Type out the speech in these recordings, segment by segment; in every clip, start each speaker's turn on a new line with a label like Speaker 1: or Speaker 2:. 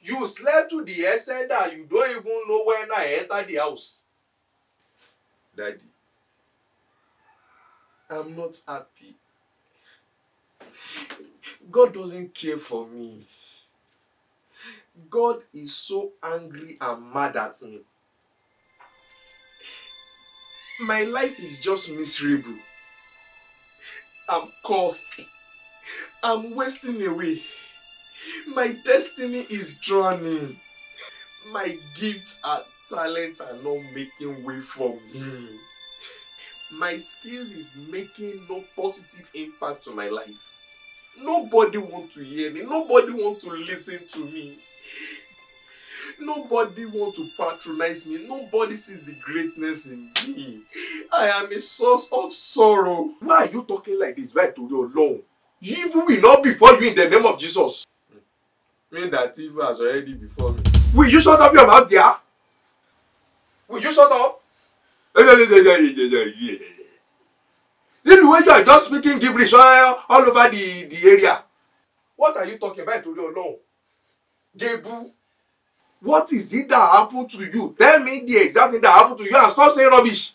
Speaker 1: You
Speaker 2: slept to the extent that you don't even know when I enter the house. Daddy, I'm not happy. God doesn't care for me. God is so angry and mad at me. My life is just miserable. I'm cursed. I'm wasting away. My destiny is drowning. My gifts and talents are not making way for me. My skills is making no positive impact on my life. Nobody want to hear me. Nobody want to listen to me. Nobody want to patronize me. Nobody sees the greatness in me. I am a source of sorrow. Why are you talking like this? Why to your alone? Evil will not before you in the name of Jesus. Hmm. Mean that evil has already before me. Will you shut up your mouth there? Will you shut up? See the way you are just speaking gibberish all, over the, the area. What are you talking about to your alone. Jebu. What is it that happened to you? Tell me the exact thing that happened to you and stop saying rubbish.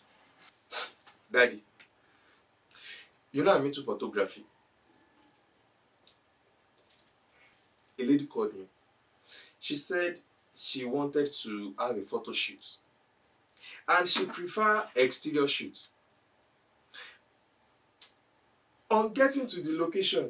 Speaker 2: Daddy, you know I'm into photography. A lady called me. She said she wanted to have a photo shoot and she prefer exterior shoots. On getting to the location,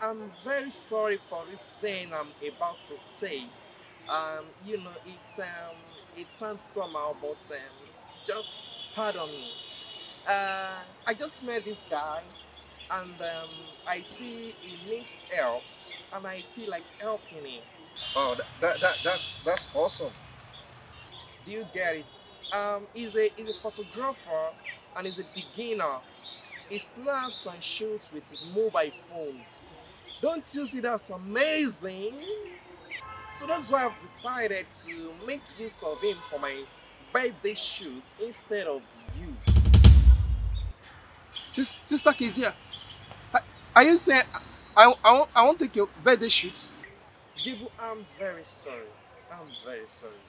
Speaker 2: I'm
Speaker 3: very sorry for everything I'm about to say. Um, you know, it um, it sounds somehow, but um, just pardon me. Uh, I just met this guy, and um, I see he needs help, and I feel like helping him.
Speaker 2: Oh, that, that, that that's that's awesome.
Speaker 3: Do you get it? Um, he's a he's a photographer and he's a beginner. He snaps and shoots with his mobile phone. Don't you see that's amazing? So that's why I've decided to make use of him for my birthday shoot instead of you.
Speaker 2: Sis Sister Kizia, are you saying I, I, won't, I won't take your birthday shoot?
Speaker 3: Dibu, I'm very sorry. I'm very sorry.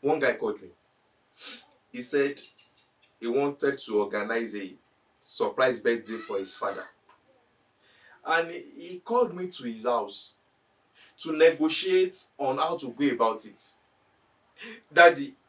Speaker 1: one
Speaker 2: guy called me he said he wanted to organize a surprise birthday for his father and he called me to his house to negotiate on how to go about it daddy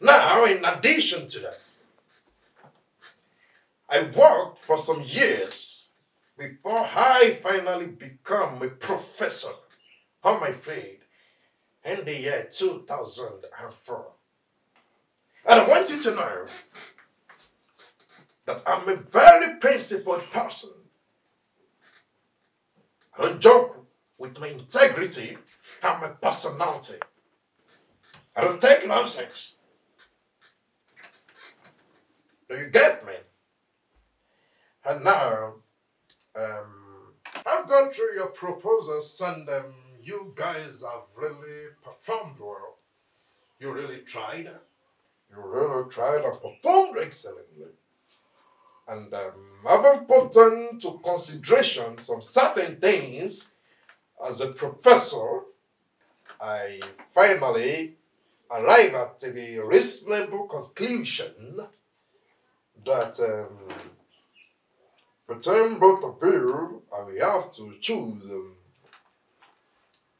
Speaker 4: Now,
Speaker 5: in
Speaker 2: addition to that, I worked for some years before I finally become a professor on my field in the year 2004. And I want you to know that I'm a very principled person. I don't joke with my integrity and my personality. I don't take nonsense. Do you get me? And now, um, I've gone through your proposals and um, you guys have really performed well. You really tried. You really tried and performed excellently. And um, having put into consideration some certain things as a professor, I finally arrive at the reasonable conclusion that um, between both of you, I will have to choose um,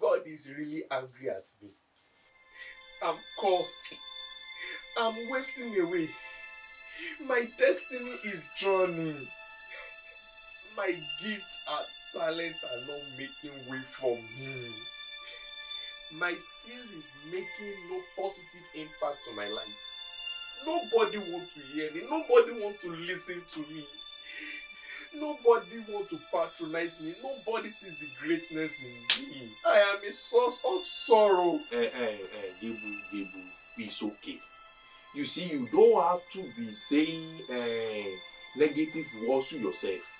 Speaker 6: God is really angry at me. I'm cursed. I'm wasting away. My destiny is drowning. My gifts are talents are not making way for me. My skills is making no positive impact on my life. Nobody want to hear me. Nobody want to listen to me. Nobody want to patronize me. Nobody sees the greatness in me. I am a source of sorrow.
Speaker 7: Eh, eh, eh, Debu, Debu, it's okay.
Speaker 2: You see, you don't have to be saying uh, negative words to yourself.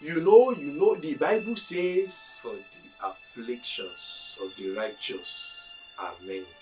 Speaker 2: You know, you know, the Bible says, For the afflictions of the righteous are many,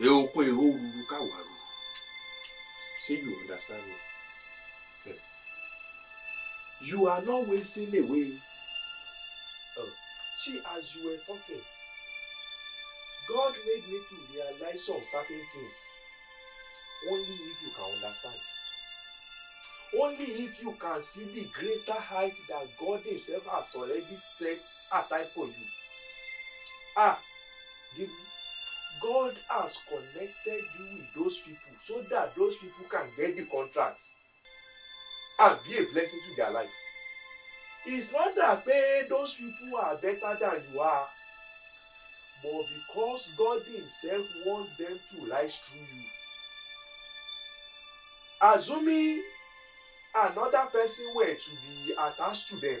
Speaker 2: eoko eho ruru kawaru say you understand me yeah. you are not wasting away uh, see as you were talking God made me to realize some certain things only if you can understand only if you can see the greater height that God himself has already set aside for you ah give God has connected you with those people so that those people can get the contract and be a blessing to their life. It's not that pé those people are better than you are but because God himself wants them to rise through you. Assuming another person were to be attached to them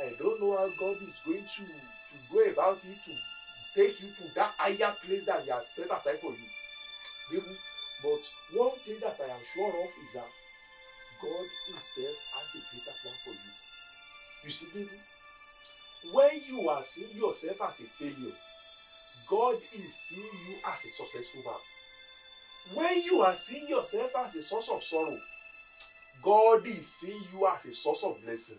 Speaker 2: I don't know how God is going to to go about it to take you to that higher place that He has set aside for you but one thing that I am sure of is that God Himself has a greater plan for you you see baby when you are seeing yourself as a failure God is seeing you as a successful man when you are seeing yourself as a source of sorrow God is seeing you as a source of blessing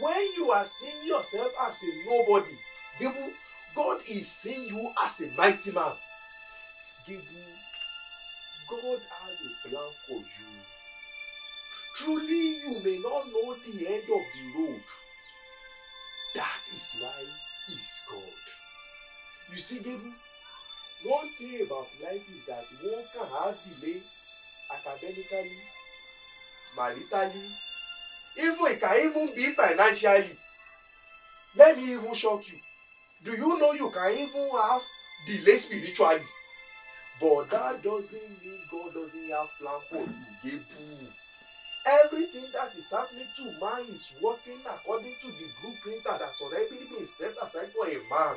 Speaker 2: when you are seeing yourself as a nobody Gable God is seeing you as a mighty man Gable God has a plan for you truly you may not know the end of the road That is why he's called. You see, Gabriel, one thing about life is that one can have delay academically, maritally, even it can even be financially. Let me even shock you. Do you know you can even have delay spiritually? But that doesn't mean God doesn't have plan for you, Gabriel. Everything that is happening to man is working according to the blueprint that has already been set aside for a man.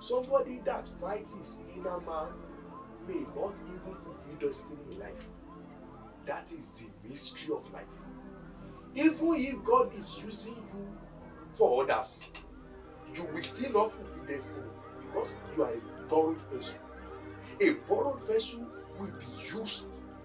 Speaker 2: somebody that fight his inner man may not even fulfill destiny in life. That is the mystery of life. Even if God is using you for others you will still not fulfill destiny because you are a borrowed vessel. A borrowed vessel will be used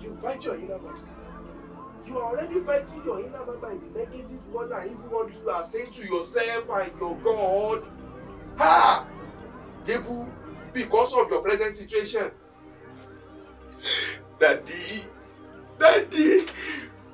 Speaker 2: You fight your inner man. You are already fighting your inner man by the negative one and evil word you are saying to your by your God. Ha! Jebu, because of your present situation. Daddy, Daddy,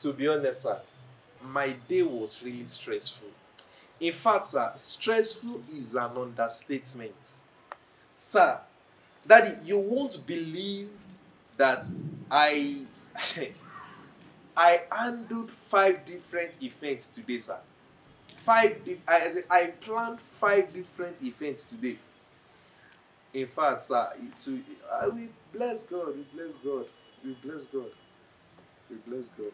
Speaker 2: to be honest, sir, my day was really stressful. In fact, sir, stressful is an understatement. Sir, Daddy, you won't believe that I I handled five different events today, sir. Five I, I, I planned five different events today. In fact, sir, to I will bless God, we bless God. We bless God. We bless God.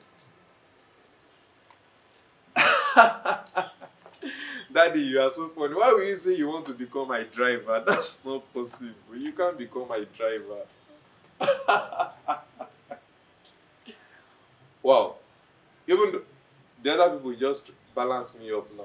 Speaker 2: Daddy, you are so funny. Why will you say you want to become my driver? That's not possible. You can't become my driver. wow. Even the other people just balance me up now